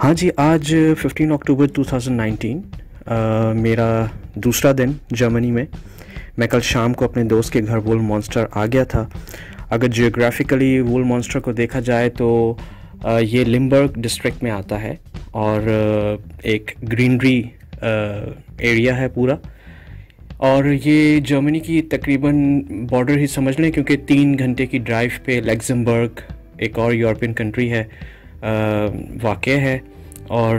हाँ जी आज 15 अक्टूबर 2019 आ, मेरा दूसरा दिन जर्मनी में। मैं कल शाम को अपने दोस्त के घर वोल मॉन्स्टर आ गया था। अगर जियोग्राफिकली वोल मॉन्स्टर को देखा जाए तो आ, ये लिम्बर्ग डिस्ट्रिक्ट में आता है और एक ग्रीनरी एरिया है पूरा। और ये जर्मनी की तकरीबन बॉर्डर ही समझ लें क्योंकि तीन घंटे की ड्राइव पे लेग्जमबर्ग एक और यूरोपियन कंट्री है वाक़ है और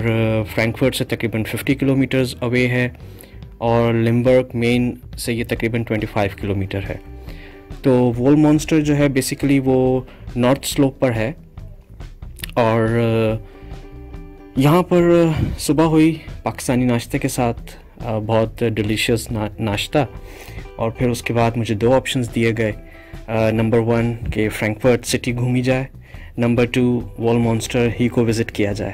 फ्रैंकफर्ट से तकरीबन 50 किलोमीटर्स अवे है और लिम्बर्ग मेन से ये तकरीबन 25 किलोमीटर है। तो वोल मॉन्स्टर जो है बेसिकली वो नॉर्थ स्लोप पर है और यहाँ पर सुबह हुई पाकिस्तानी नाश्ते के साथ बहुत डिलीशियस ना, नाश्ता और फिर उसके बाद मुझे दो ऑप्शंस दिए गए। नंबर वन के फ्रैंकफर्ट सिटी घूमी जाए नंबर टू वॉल मॉन्स्टर ही को विज़िट किया जाए।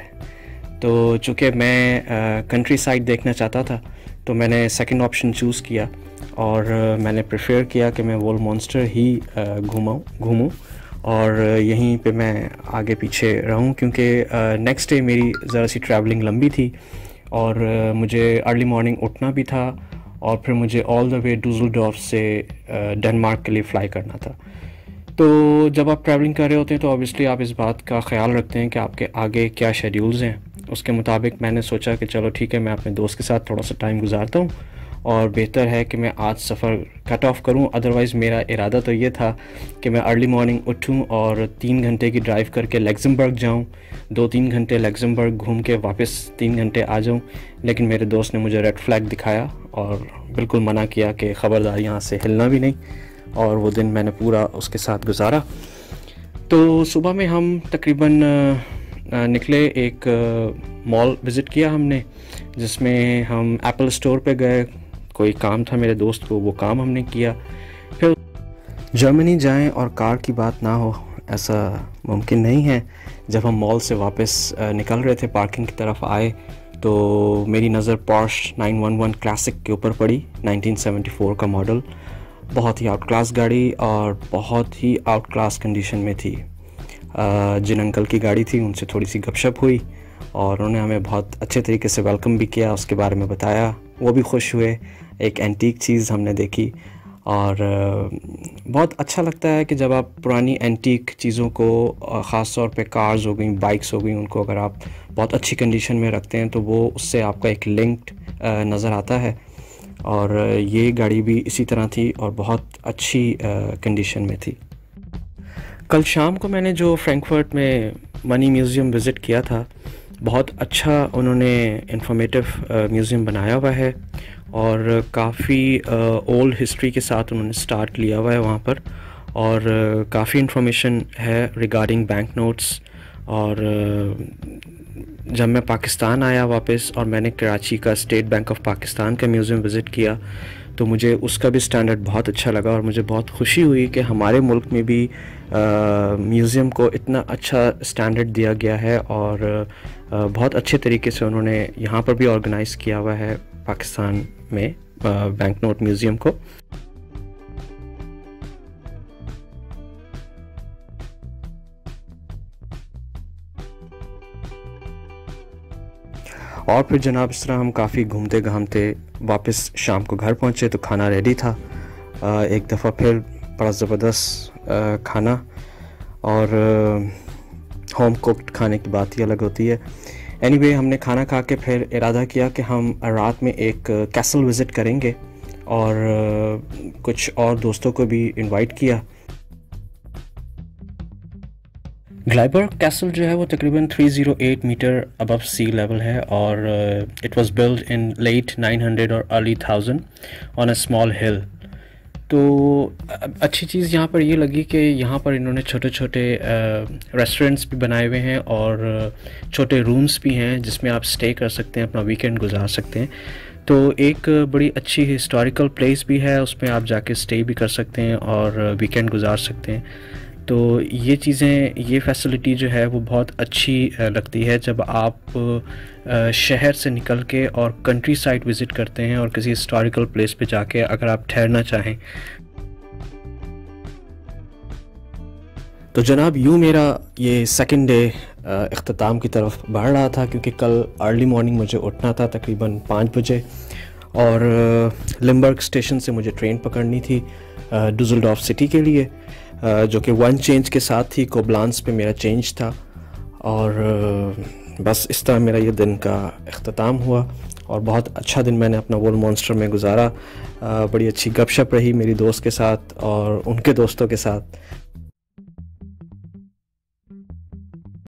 तो चूँकि मैं कंट्री साइड देखना चाहता था तो मैंने सेकंड ऑप्शन चूज़ किया और मैंने प्रेफर किया कि मैं वॉल मॉन्स्टर ही घूमाऊँ, घूमूँ और यहीं पे मैं आगे पीछे रहूँ क्योंकि नेक्स्ट डे मेरी ज़रा सी ट्रैवलिंग लंबी थी और मुझे अर्ली मॉर्निंग उठना भी था और फिर मुझे ऑल द वे डूजलडॉर्फ से डेनमार्क के लिए फ़्लाई करना था। तो जब आप ट्रैवलिंग कर रहे होते हैं तो ऑब्वियसली आप इस बात का ख्याल रखते हैं कि आपके आगे क्या शेड्यूल्स हैं। उसके मुताबिक मैंने सोचा कि चलो ठीक है, मैं अपने दोस्त के साथ थोड़ा सा टाइम गुजारता हूँ और बेहतर है कि मैं आज सफ़र कट ऑफ़ करूँ। अदरवाइज़ मेरा इरादा तो ये था कि मैं अर्ली मॉर्निंग उठूं और तीन घंटे की ड्राइव करके लेग्जमबर्ग जाऊँ। दो तीन घंटे लेग्जमबर्ग घूम के वापस तीन घंटे आ जाऊँ। लेकिन मेरे दोस्त ने मुझे रेड फ्लैग दिखाया और बिल्कुल मना किया कि ख़बरदार यहाँ से हिलना भी नहीं। और वो दिन मैंने पूरा उसके साथ गुजारा। तो सुबह में हम तकरीबन निकले, एक मॉल विज़िट किया हमने, जिसमें हम एप्पल स्टोर पे गए। कोई काम था मेरे दोस्त को, वो काम हमने किया। फिर जर्मनी जाएँ और कार की बात ना हो, ऐसा मुमकिन नहीं है। जब हम मॉल से वापस निकल रहे थे, पार्किंग की तरफ़ आए तो मेरी नज़र पॉर्श 911 क्लासिक के ऊपर पड़ी 1974 का मॉडल। बहुत ही आउट क्लास गाड़ी और बहुत ही आउट क्लास कंडीशन में थी। जिन अंकल की गाड़ी थी, उनसे थोड़ी सी गपशप हुई और उन्होंने हमें बहुत अच्छे तरीके से वेलकम भी किया, उसके बारे में बताया। वो भी खुश हुए। एक एंटीक चीज़ हमने देखी और बहुत अच्छा लगता है कि जब आप पुरानी एंटीक चीज़ों को ख़ास तौर पे कार्स हो गई बाइक्स हो गई, उनको अगर आप बहुत अच्छी कंडीशन में रखते हैं तो वो उससे आपका एक लिंक्ड नज़र आता है। और ये गाड़ी भी इसी तरह थी और बहुत अच्छी कंडीशन में थी। कल शाम को मैंने जो फ्रैंकफर्ट में मनी म्यूज़ियम विज़िट किया था, बहुत अच्छा उन्होंने इंफॉर्मेटिव म्यूज़ियम बनाया हुआ है और काफ़ी ओल्ड हिस्ट्री के साथ उन्होंने स्टार्ट लिया हुआ है वहाँ पर और काफ़ी इन्फॉर्मेशन है रिगार्डिंग बैंक नोट्स और जब मैं पाकिस्तान आया वापस और मैंने कराची का स्टेट बैंक ऑफ़ पाकिस्तान का म्यूज़ियम विज़िट किया तो मुझे उसका भी स्टैंडर्ड बहुत अच्छा लगा और मुझे बहुत खुशी हुई कि हमारे मुल्क में भी म्यूज़ियम को इतना अच्छा स्टैंडर्ड दिया गया है और आ, बहुत अच्छे तरीके से उन्होंने यहाँ पर भी ऑर्गेनाइज़ किया हुआ है पाकिस्तान में बैंक नोट म्यूज़ियम को। और फिर जनाब इस तरह हम काफ़ी घूमते घामते वापस शाम को घर पहुँचे तो खाना रेडी था। एक दफ़ा फिर बड़ा ज़बरदस्त खाना और होम कुकड खाने की बात ही अलग होती है। एनी anyway, हमने खाना खा के फिर इरादा किया कि हम रात में एक कैसल विज़िट करेंगे और कुछ और दोस्तों को भी इनवाइट किया। ग्लाइबर्ग कैसल जो है वो तकरीबन 308 मीटर अबव सी लेवल है और it was build in late 900 और early thousand on a small hill तो अच्छी चीज़ यहाँ पर ये लगी कि यहाँ पर इन्होंने छोटे छोटे रेस्टोरेंट्स भी बनाए हुए हैं और छोटे रूम्स भी हैं जिसमें आप स्टे कर सकते हैं, अपना वीकेंड गुजार सकते हैं। तो एक बड़ी अच्छी हिस्टोरिकल प्लेस भी है, उसमें आप जाके स्टे भी कर सकते हैं और वीकेंड गुजार सकते हैं। तो ये चीज़ें, ये फैसिलिटी जो है वो बहुत अच्छी लगती है जब आप शहर से निकल के और कंट्री साइड विज़िट करते हैं और किसी हिस्टोरिकल प्लेस पे जाके अगर आप ठहरना चाहें। तो जनाब, यूँ मेरा ये सेकेंड डे अख्ताम की तरफ़ बढ़ रहा था क्योंकि कल अर्ली मॉर्निंग मुझे उठना था तकरीबन पाँच बजे और लिम्बर्ग स्टेशन से मुझे ट्रेन पकड़नी थी डुजलडॉफ सिटी के लिए। जो कि वन चेंज के साथ ही कोबलांस पे मेरा चेंज था। और बस इस तरह मेरा ये दिन का अख्ताम हुआ। और बहुत अच्छा दिन मैंने अपना वोल मॉन्स्टर में गुजारा। बड़ी अच्छी गपशप रही मेरी दोस्त के साथ और उनके दोस्तों के साथ।